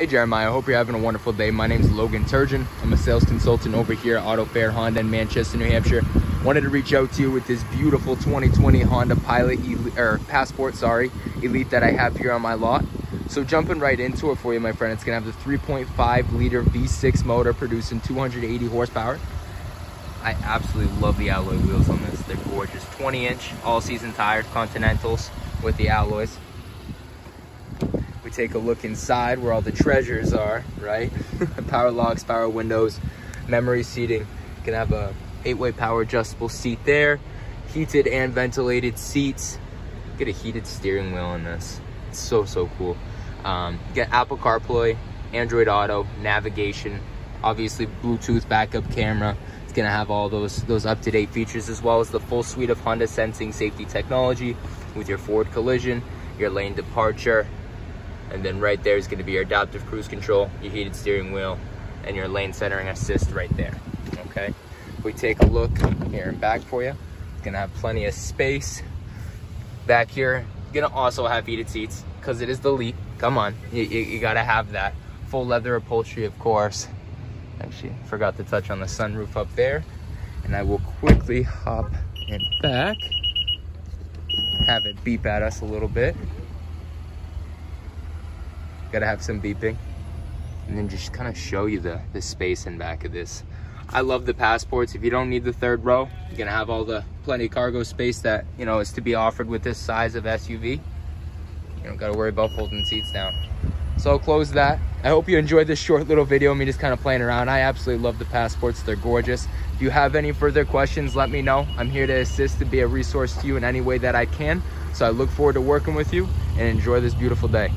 Hey Jeremiah, I hope you're having a wonderful day. My name is Logan Turgeon. I'm a sales consultant over here at AutoFair Honda in Manchester, New Hampshire. Wanted to reach out to you with this beautiful 2020 Honda Pilot Elite, or Passport, sorry, Elite that I have here on my lot. So jumping right into it for you, my friend, it's gonna have the 3.5 liter V6 motor producing 280 horsepower. I absolutely love the alloy wheels on this. They're gorgeous. 20 inch all season tires, Continentals with the alloys we take a look inside where all the treasures are, right? power locks, power windows, memory seating. You can have a eight-way power adjustable seat there, heated and ventilated seats. Get a heated steering wheel in this. It's so, so cool. Um, get Apple CarPlay, Android Auto, navigation, obviously Bluetooth backup camera. It's gonna have all those, those up-to-date features as well as the full suite of Honda sensing safety technology with your forward collision, your lane departure, and then right there is gonna be your adaptive cruise control, your heated steering wheel, and your lane centering assist right there, okay? If we take a look here and back for you, it's gonna have plenty of space. Back here, gonna also have heated seats, because it is the Elite, Come on, you, you, you gotta have that. Full leather upholstery, of course. Actually, forgot to touch on the sunroof up there. And I will quickly hop in back, have it beep at us a little bit. Gotta have some beeping. And then just kind of show you the, the space in back of this. I love the passports. If you don't need the third row, you're gonna have all the plenty of cargo space that, you know, is to be offered with this size of SUV. You don't gotta worry about folding seats down. So I'll close that. I hope you enjoyed this short little video, of me just kind of playing around. I absolutely love the passports, they're gorgeous. If you have any further questions, let me know. I'm here to assist and be a resource to you in any way that I can. So I look forward to working with you and enjoy this beautiful day.